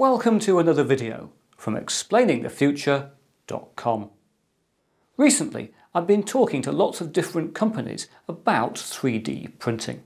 Welcome to another video from explainingthefuture.com. Recently, I've been talking to lots of different companies about 3D printing.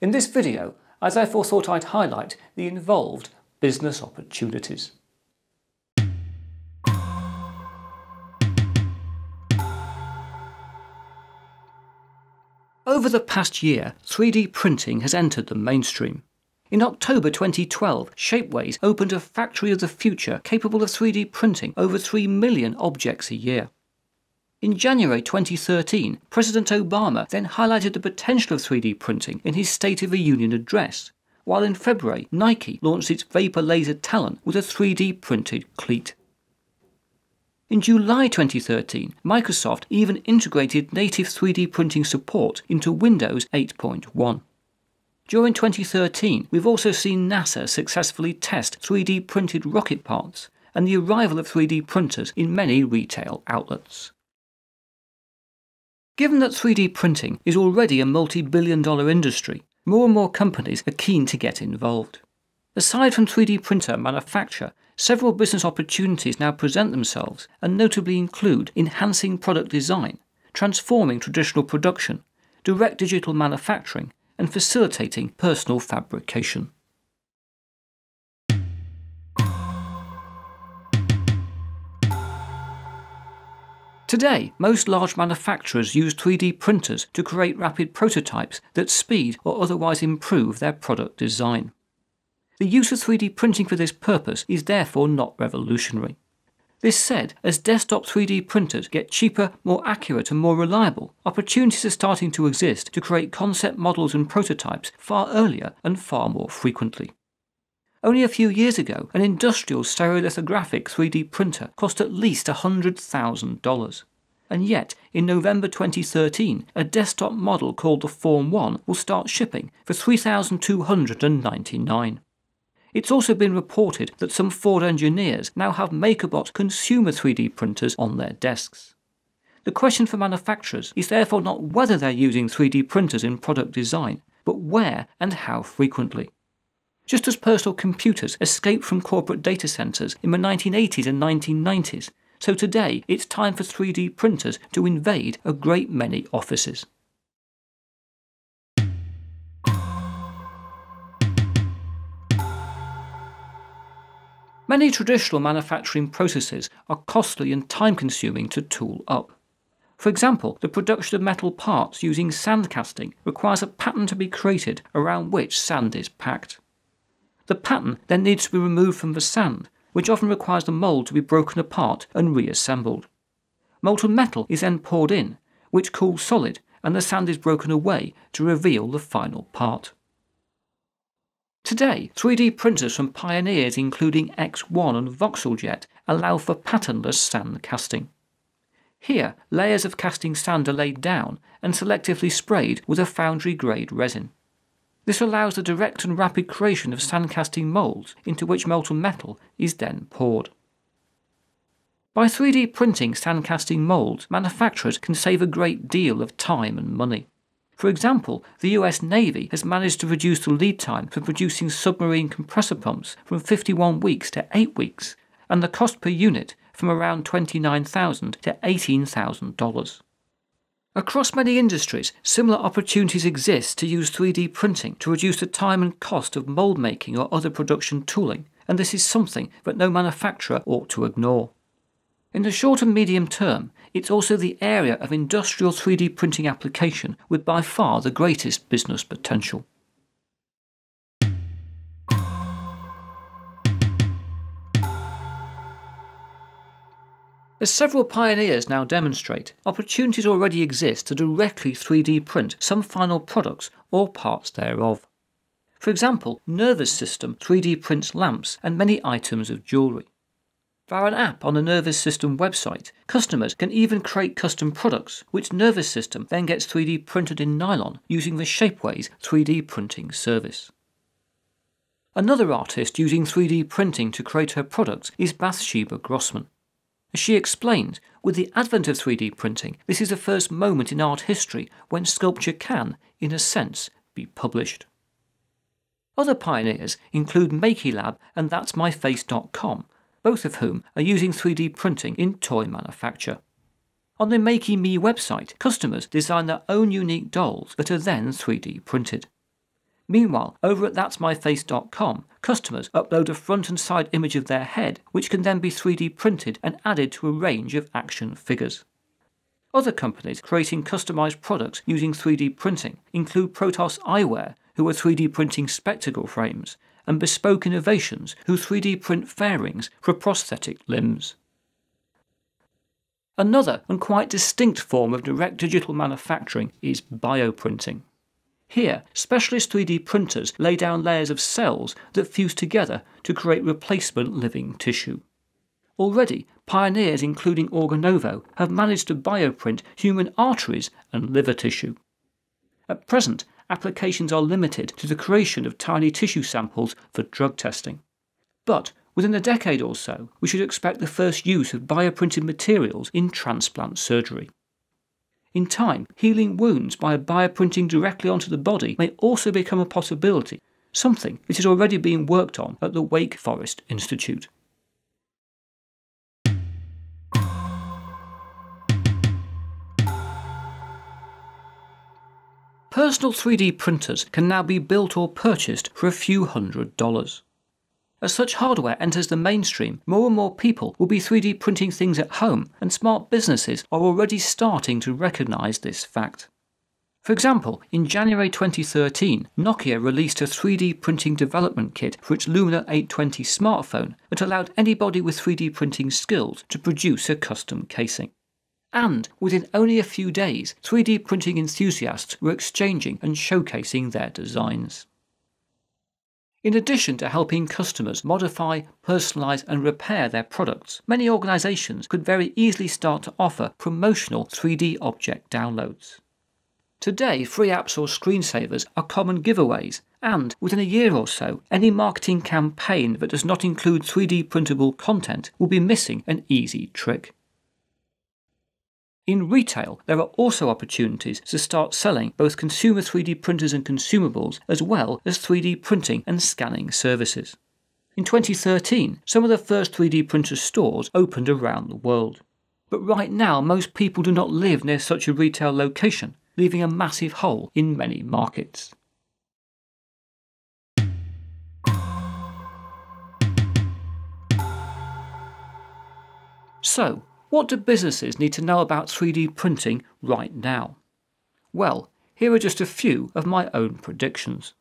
In this video, I therefore thought I'd highlight the involved business opportunities. Over the past year, 3D printing has entered the mainstream. In October 2012, Shapeways opened a factory of the future capable of 3D printing over 3 million objects a year. In January 2013, President Obama then highlighted the potential of 3D printing in his State of the Union address, while in February, Nike launched its Vapor Laser Talon with a 3D printed cleat. In July 2013, Microsoft even integrated native 3D printing support into Windows 8.1. During 2013, we've also seen NASA successfully test 3D printed rocket parts and the arrival of 3D printers in many retail outlets. Given that 3D printing is already a multi billion dollar industry, more and more companies are keen to get involved. Aside from 3D printer manufacture, several business opportunities now present themselves and notably include enhancing product design, transforming traditional production, direct digital manufacturing, and facilitating personal fabrication. Today, most large manufacturers use 3D printers to create rapid prototypes that speed or otherwise improve their product design. The use of 3D printing for this purpose is therefore not revolutionary. This said, as desktop 3D printers get cheaper, more accurate, and more reliable, opportunities are starting to exist to create concept models and prototypes far earlier and far more frequently. Only a few years ago, an industrial stereolithographic 3D printer cost at least $100,000. And yet, in November 2013, a desktop model called the Form 1 will start shipping for $3,299. It's also been reported that some Ford engineers now have MakerBot consumer 3D printers on their desks. The question for manufacturers is therefore not whether they're using 3D printers in product design, but where and how frequently. Just as personal computers escaped from corporate data centers in the 1980s and 1990s, so today it's time for 3D printers to invade a great many offices. Many traditional manufacturing processes are costly and time consuming to tool up. For example, the production of metal parts using sand casting requires a pattern to be created around which sand is packed. The pattern then needs to be removed from the sand, which often requires the mould to be broken apart and reassembled. Molten metal is then poured in, which cools solid, and the sand is broken away to reveal the final part. Today, 3D printers from pioneers including ExOne and VoxelJet allow for patternless sand casting. Here, layers of casting sand are laid down and selectively sprayed with a foundry grade resin. This allows the direct and rapid creation of sand casting moulds into which molten metal is then poured. By 3D printing sand casting moulds, manufacturers can save a great deal of time and money. For example, the US Navy has managed to reduce the lead time for producing submarine compressor pumps from 51 weeks to 8 weeks, and the cost per unit from around 29,000 to $18,000. Across many industries, similar opportunities exist to use 3D printing to reduce the time and cost of mould making or other production tooling, and this is something that no manufacturer ought to ignore. In the short and medium term, it's also the area of industrial 3D printing application with by far the greatest business potential. As several pioneers now demonstrate, opportunities already exist to directly 3D print some final products or parts thereof. For example, Nervous System 3D prints lamps and many items of jewellery. Via an app on the Nervous System website, customers can even create custom products, which Nervous System then gets 3D printed in nylon using the Shapeways 3D printing service. Another artist using 3D printing to create her products is Bathsheba Grossman. As she explained, with the advent of 3D printing, this is the first moment in art history when sculpture can, in a sense, be published. Other pioneers include Makie Lab and That'sMyFace.com, both of whom are using 3D printing in toy manufacture. On the Makie Me website, customers design their own unique dolls that are then 3D printed. Meanwhile, over at that'smyface.com, customers upload a front and side image of their head, which can then be 3D printed and added to a range of action figures. Other companies creating customized products using 3D printing include Protos Eyewear, who are 3D printing spectacle frames, and Bespoke Innovations, who 3D print fairings for prosthetic limbs. Another and quite distinct form of direct digital manufacturing is bioprinting. Here, specialist 3D printers lay down layers of cells that fuse together to create replacement living tissue. Already, pioneers including Organovo have managed to bioprint human arteries and liver tissue. At present, applications are limited to the creation of tiny tissue samples for drug testing. But within a decade or so, we should expect the first use of bioprinted materials in transplant surgery. In time, healing wounds by bioprinting directly onto the body may also become a possibility, something that is already being worked on at the Wake Forest Institute. Personal 3D printers can now be built or purchased for a few hundred dollars. As such hardware enters the mainstream, more and more people will be 3D printing things at home, and smart businesses are already starting to recognise this fact. For example, in January 2013, Nokia released a 3D printing development kit for its Lumia 820 smartphone that allowed anybody with 3D printing skills to produce a custom casing. And within only a few days, 3D printing enthusiasts were exchanging and showcasing their designs. In addition to helping customers modify, personalize, and repair their products, many organizations could very easily start to offer promotional 3D object downloads. Today, free apps or screensavers are common giveaways, and within a year or so, any marketing campaign that does not include 3D printable content will be missing an easy trick. In retail, there are also opportunities to start selling both consumer 3D printers and consumables, as well as 3D printing and scanning services. In 2013, some of the first 3D printer stores opened around the world. But right now, most people do not live near such a retail location, leaving a massive hole in many markets. So, what do businesses need to know about 3D printing right now? Well, here are just a few of my own predictions.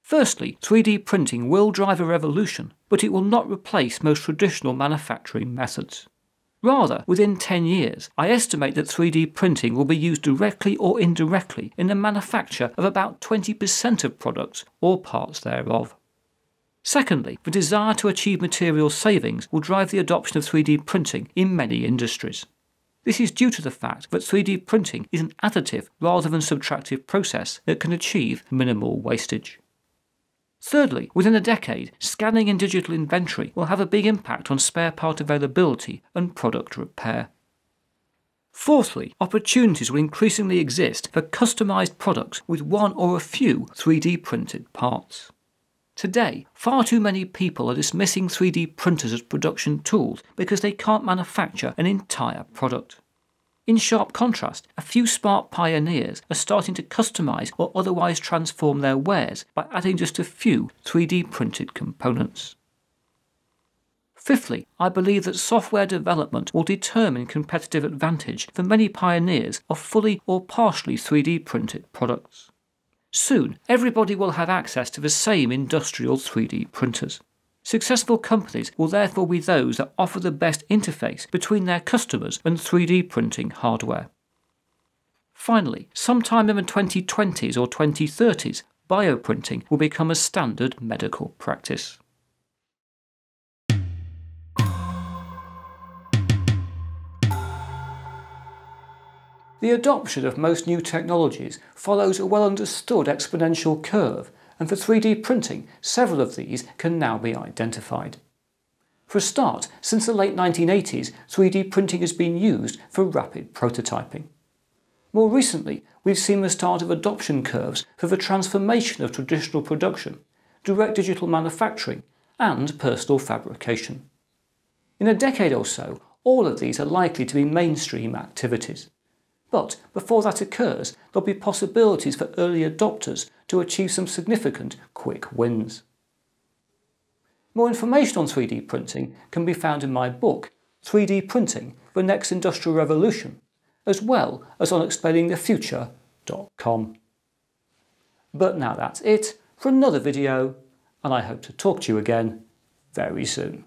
Firstly, 3D printing will drive a revolution, but it will not replace most traditional manufacturing methods. Rather, within 10 years, I estimate that 3D printing will be used directly or indirectly in the manufacture of about 20% of products or parts thereof. Secondly, the desire to achieve material savings will drive the adoption of 3D printing in many industries. This is due to the fact that 3D printing is an additive rather than subtractive process that can achieve minimal wastage. Thirdly, within a decade, scanning and digital inventory will have a big impact on spare part availability and product repair. Fourthly, opportunities will increasingly exist for customised products with one or a few 3D printed parts. Today, far too many people are dismissing 3D printers as production tools because they can't manufacture an entire product. In sharp contrast, a few smart pioneers are starting to customize or otherwise transform their wares by adding just a few 3D printed components. Fifthly, I believe that software development will determine competitive advantage for many pioneers of fully or partially 3D printed products. Soon, everybody will have access to the same industrial 3D printers. Successful companies will therefore be those that offer the best interface between their customers and 3D printing hardware. Finally, sometime in the 2020s or 2030s, bioprinting will become a standard medical practice. The adoption of most new technologies follows a well understood exponential curve, and for 3D printing, several of these can now be identified. For a start, since the late 1980s, 3D printing has been used for rapid prototyping. More recently, we've seen the start of adoption curves for the transformation of traditional production, direct digital manufacturing, and personal fabrication. In a decade or so, all of these are likely to be mainstream activities. But before that occurs, there'll be possibilities for early adopters to achieve some significant quick wins. More information on 3D printing can be found in my book, 3D Printing The Next Industrial Revolution, as well as on explainingthefuture.com. But now that's it for another video, and I hope to talk to you again very soon.